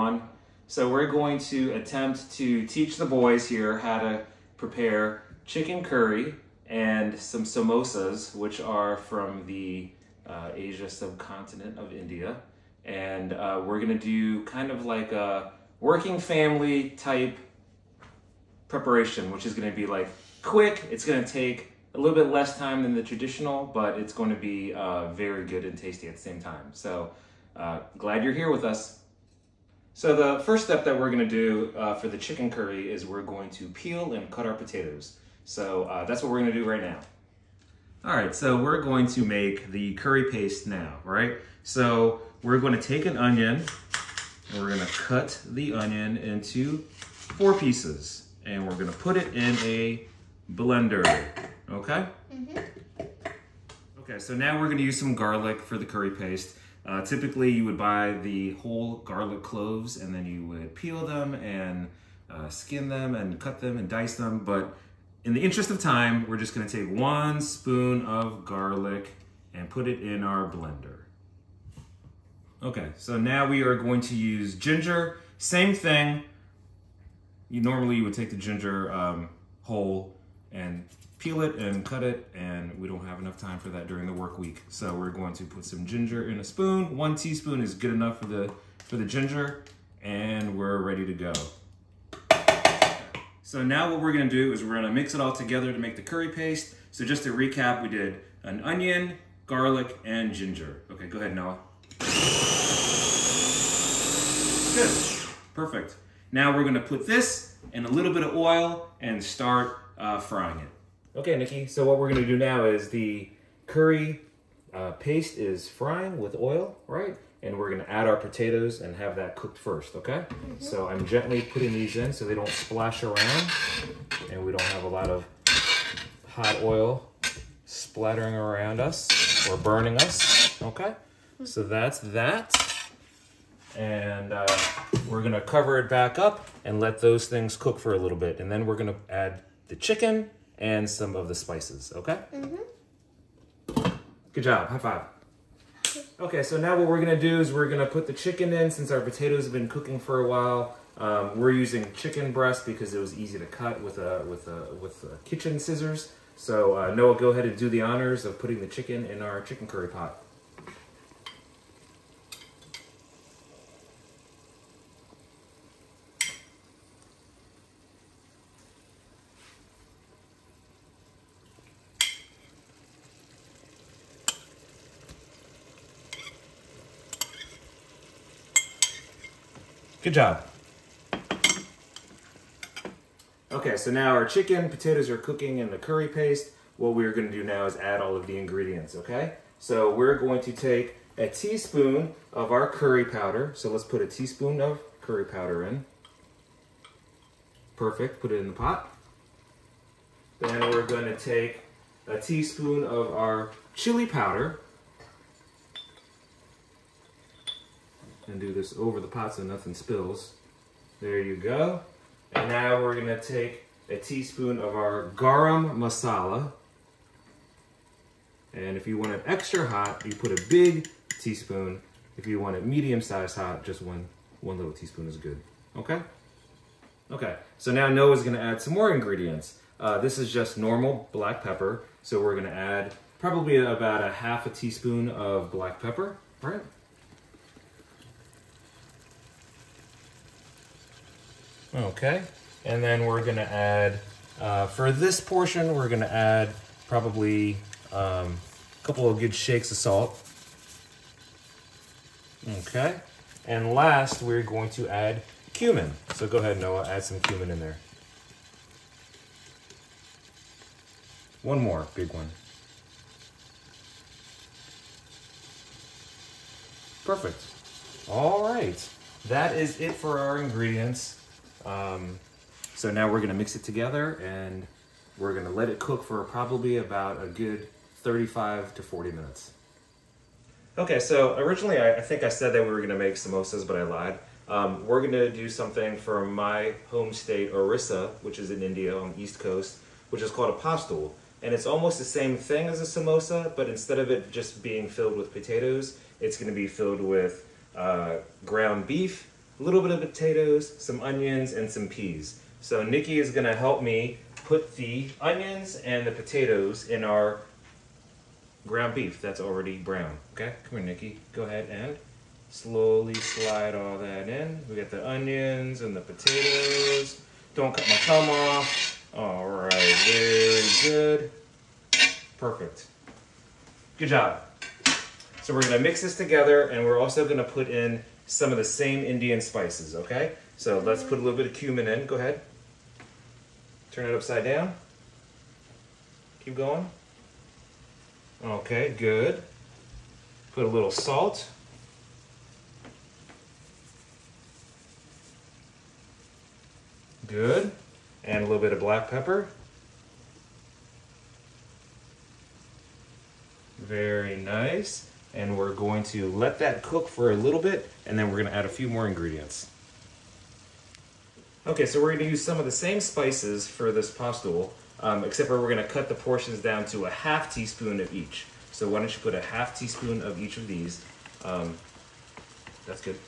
everyone. So we're going to attempt to teach the boys here how to prepare chicken curry and some samosas, which are from the uh, Asia subcontinent of India. And uh, we're gonna do kind of like a working family type preparation, which is gonna be like quick. It's gonna take a little bit less time than the traditional, but it's going to be uh, very good and tasty at the same time. So uh, glad you're here with us. So the first step that we're gonna do uh, for the chicken curry is we're going to peel and cut our potatoes. So uh, that's what we're gonna do right now. All right, so we're going to make the curry paste now, right? So we're going to take an onion, and we're gonna cut the onion into four pieces, and we're gonna put it in a blender, okay? Okay, so now we're gonna use some garlic for the curry paste. Uh, typically, you would buy the whole garlic cloves and then you would peel them and uh, skin them and cut them and dice them. But in the interest of time, we're just gonna take one spoon of garlic and put it in our blender. Okay, so now we are going to use ginger. Same thing. You normally you would take the ginger um, whole and peel it and cut it, and we don't have enough time for that during the work week. So we're going to put some ginger in a spoon. One teaspoon is good enough for the for the ginger, and we're ready to go. So now what we're gonna do is we're gonna mix it all together to make the curry paste. So just to recap, we did an onion, garlic, and ginger. Okay, go ahead, Noah. Good, perfect. Now we're gonna put this in a little bit of oil and start uh, frying it. Okay, Nikki, so what we're gonna do now is the curry uh, paste is frying with oil, right? And we're gonna add our potatoes and have that cooked first, okay? So I'm gently putting these in so they don't splash around and we don't have a lot of hot oil splattering around us or burning us, okay? So that's that. And uh, we're gonna cover it back up and let those things cook for a little bit. And then we're gonna add the chicken and some of the spices, okay? Good job, high five. Okay, so now what we're gonna do is we're gonna put the chicken in since our potatoes have been cooking for a while. Um, we're using chicken breast because it was easy to cut with a with a with a kitchen scissors. So uh, Noah, go ahead and do the honors of putting the chicken in our chicken curry pot. Good job. Okay, so now our chicken, potatoes are cooking in the curry paste. What we're gonna do now is add all of the ingredients, okay? So we're going to take a teaspoon of our curry powder. So let's put a teaspoon of curry powder in. Perfect, put it in the pot. Then we're gonna take a teaspoon of our chili powder. And do this over the pot so nothing spills. There you go. And now we're gonna take a teaspoon of our garam masala. And if you want it extra hot, you put a big teaspoon. If you want it medium sized hot, just one, one little teaspoon is good. Okay? Okay, so now Noah's gonna add some more ingredients. Uh, this is just normal black pepper. So we're gonna add probably about a half a teaspoon of black pepper, right? Okay, and then we're gonna add, uh, for this portion, we're gonna add probably um, a couple of good shakes of salt. Okay, and last, we're going to add cumin. So go ahead, Noah, add some cumin in there. One more, big one. Perfect. All right, that is it for our ingredients. Um, so now we're gonna mix it together and we're gonna let it cook for probably about a good 35 to 40 minutes. Okay, so originally I, I think I said that we were gonna make samosas, but I lied. Um, we're gonna do something from my home state, Orissa, which is in India on the East Coast, which is called a pastul. And it's almost the same thing as a samosa, but instead of it just being filled with potatoes, it's gonna be filled with uh, ground beef, a little bit of potatoes, some onions, and some peas. So Nikki is gonna help me put the onions and the potatoes in our ground beef that's already brown. Okay, come here, Nikki. Go ahead and slowly slide all that in. We got the onions and the potatoes. Don't cut my thumb off. All right, very good. Perfect. Good job. So we're gonna mix this together and we're also gonna put in some of the same Indian spices, okay? So let's put a little bit of cumin in. Go ahead. Turn it upside down. Keep going. Okay, good. Put a little salt. Good. And a little bit of black pepper. Very nice. And we're going to let that cook for a little bit, and then we're gonna add a few more ingredients. Okay, so we're gonna use some of the same spices for this pastul, um, except for we're gonna cut the portions down to a half teaspoon of each. So why don't you put a half teaspoon of each of these. Um, that's good.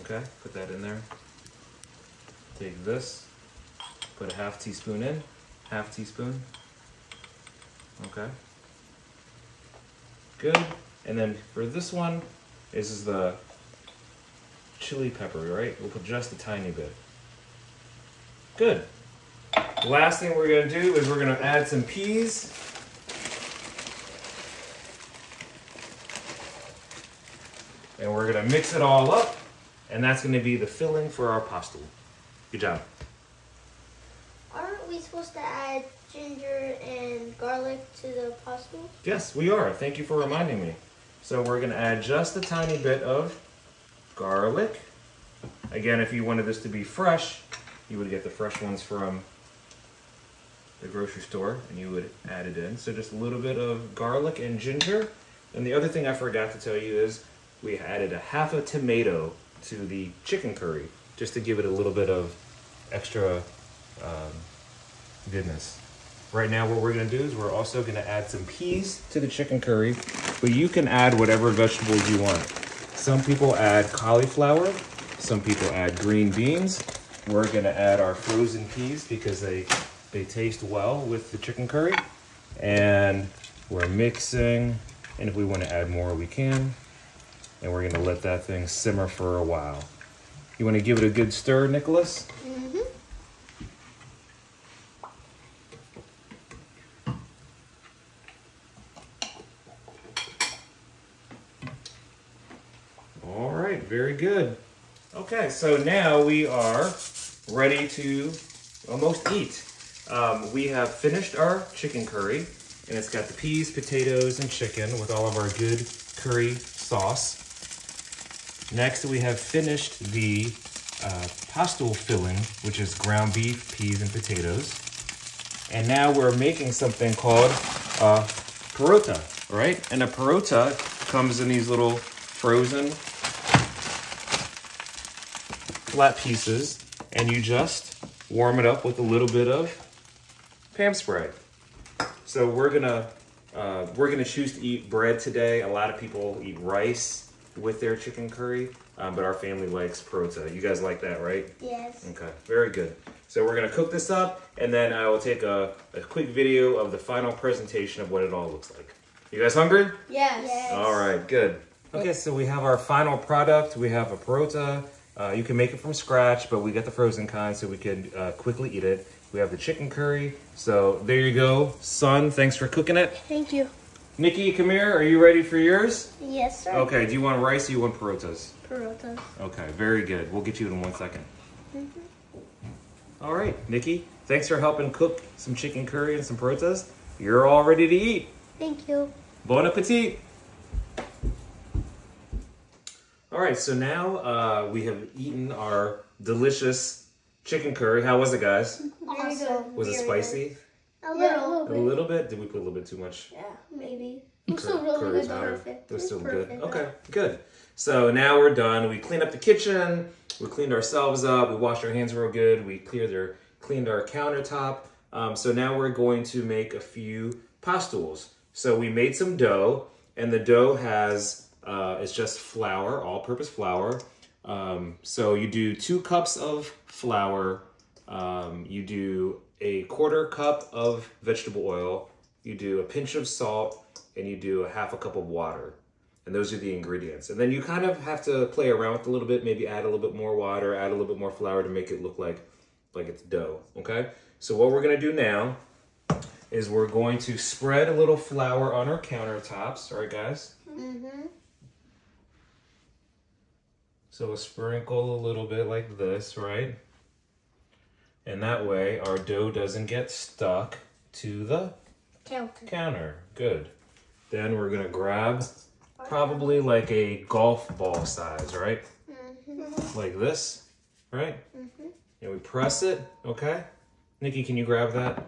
Okay, put that in there. Take this, put a half teaspoon in, half teaspoon. Okay. Good. And then for this one, this is the chili pepper, right? We'll put just a tiny bit. Good. The last thing we're gonna do is we're gonna add some peas. And we're gonna mix it all up, and that's gonna be the filling for our pastul. Good job. Aren't we supposed to add ginger and garlic to the pasta? Yes, we are. Thank you for reminding me. So we're gonna add just a tiny bit of garlic. Again, if you wanted this to be fresh, you would get the fresh ones from the grocery store and you would add it in. So just a little bit of garlic and ginger. And the other thing I forgot to tell you is we added a half a tomato to the chicken curry just to give it a little bit of extra um, goodness. Right now what we're gonna do is we're also gonna add some peas to the chicken curry, but you can add whatever vegetables you want. Some people add cauliflower, some people add green beans. We're gonna add our frozen peas because they, they taste well with the chicken curry. And we're mixing, and if we wanna add more, we can. And we're gonna let that thing simmer for a while. You wanna give it a good stir, Nicholas? Mm-hmm. All right, very good. Okay, so now we are ready to almost eat. Um, we have finished our chicken curry, and it's got the peas, potatoes, and chicken with all of our good curry sauce. Next, we have finished the uh, pastel filling, which is ground beef, peas, and potatoes. And now we're making something called uh, parota, right? And a parota comes in these little frozen flat pieces, and you just warm it up with a little bit of Pam spray. So we're gonna uh, we're gonna choose to eat bread today. A lot of people eat rice with their chicken curry, um, but our family likes prota. You guys like that, right? Yes. Okay, very good. So we're gonna cook this up, and then I will take a, a quick video of the final presentation of what it all looks like. You guys hungry? Yes. yes. All right, good. Okay, so we have our final product. We have a parota. Uh, you can make it from scratch, but we got the frozen kind so we can uh, quickly eat it. We have the chicken curry. So there you go. Son, thanks for cooking it. Thank you. Nikki, come here. Are you ready for yours? Yes, sir. Okay, do you want rice or you want parotas? Parotas. Okay, very good. We'll get you in one second. All right, Nikki, thanks for helping cook some chicken curry and some parotas. You're all ready to eat. Thank you. Bon appetit! All right, so now uh, we have eaten our delicious chicken curry. How was it, guys? Awesome. Was it spicy? A little. A little bit? Did we put a little bit too much? Yeah, maybe. It was still really good. Perfect. It was still perfect. good. Okay, good. So now we're done. We cleaned up the kitchen. We cleaned ourselves up. We washed our hands real good. We cleared our cleaned our countertop. Um, so now we're going to make a few pastules. So we made some dough, and the dough has Uh, it's just flour, all-purpose flour. Um, so you do two cups of flour. Um, you do a quarter cup of vegetable oil. You do a pinch of salt, and you do a half a cup of water. And those are the ingredients. And then you kind of have to play around with a little bit, maybe add a little bit more water, add a little bit more flour to make it look like, like it's dough, okay? So what we're gonna do now is we're going to spread a little flour on our countertops, all right guys? Mm-hmm. So we'll sprinkle a little bit like this, right? And that way our dough doesn't get stuck to the Counter. counter. Good. Then we're gonna grab probably like a golf ball size, right? Mm-hmm. Like this, right? And we press it, okay? Nikki, can you grab that?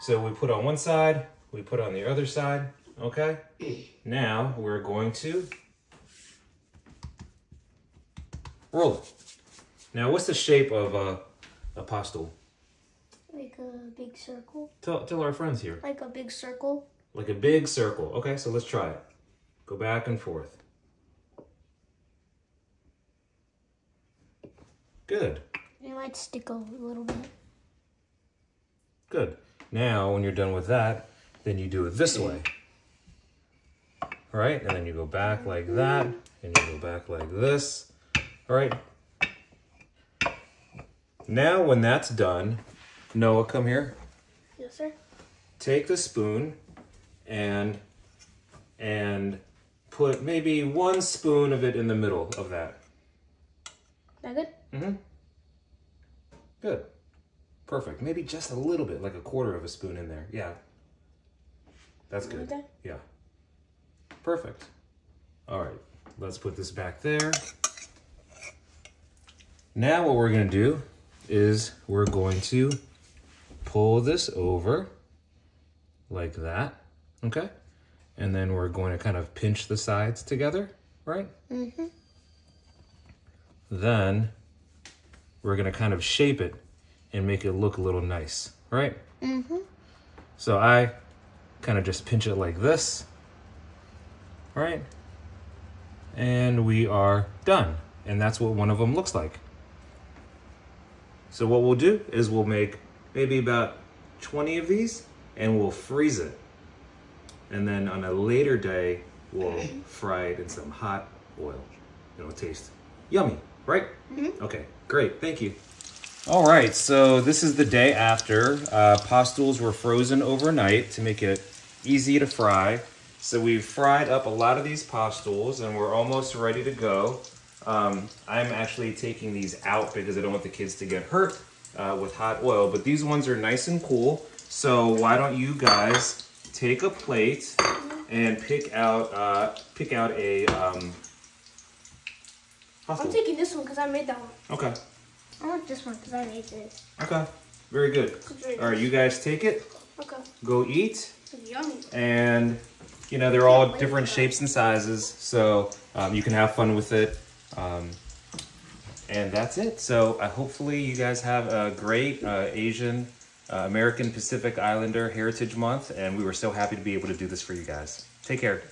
So we put on one side, we put on the other side, okay? Now we're going to roll it. Now, what's the shape of uh, a, a pastel? Like a big circle. Tell, tell our friends here. Like a big circle. Like a big circle. Okay, so let's try it. Go back and forth. Good, It might stick a little bit. good. Now, when you're done with that, then you do it this way. All right, and then you go back like that, and you go back like this. All right. Now, when that's done, Noah, come here. Yes, sir. take the spoon and and put maybe one spoon of it in the middle of that. That good? Mm-hmm. Good. Perfect. Maybe just a little bit, like a quarter of a spoon in there. Yeah. That's good. Okay. Yeah. Perfect. All right. Let's put this back there. Now what we're going to do is we're going to pull this over like that. Okay? And then we're going to kind of pinch the sides together, right? Mm-hmm. Then we're going to kind of shape it and make it look a little nice, right? Mm-hmm. So I kind of just pinch it like this, right? And we are done. And that's what one of them looks like. So what we'll do is we'll make maybe about 20 of these and we'll freeze it. And then on a later day, we'll fry it in some hot oil. It'll taste yummy, right? Okay, great. Thank you. All right, so this is the day after. Uh, pastels were frozen overnight to make it easy to fry. So we've fried up a lot of these pastels and we're almost ready to go. Um, I'm actually taking these out because I don't want the kids to get hurt uh, with hot oil, but these ones are nice and cool. So why don't you guys take a plate and pick out uh, pick out a um, I'm taking this one because I made that one. Okay. I want this one because I made this. Okay. Very good. Very All right, you guys take it, Okay. go eat, It's yummy. and you know they're all different shapes and sizes, so um, you can have fun with it. Um, and that's it. So uh, hopefully you guys have a great uh, Asian uh, American Pacific Islander Heritage Month, and we were so happy to be able to do this for you guys. Take care.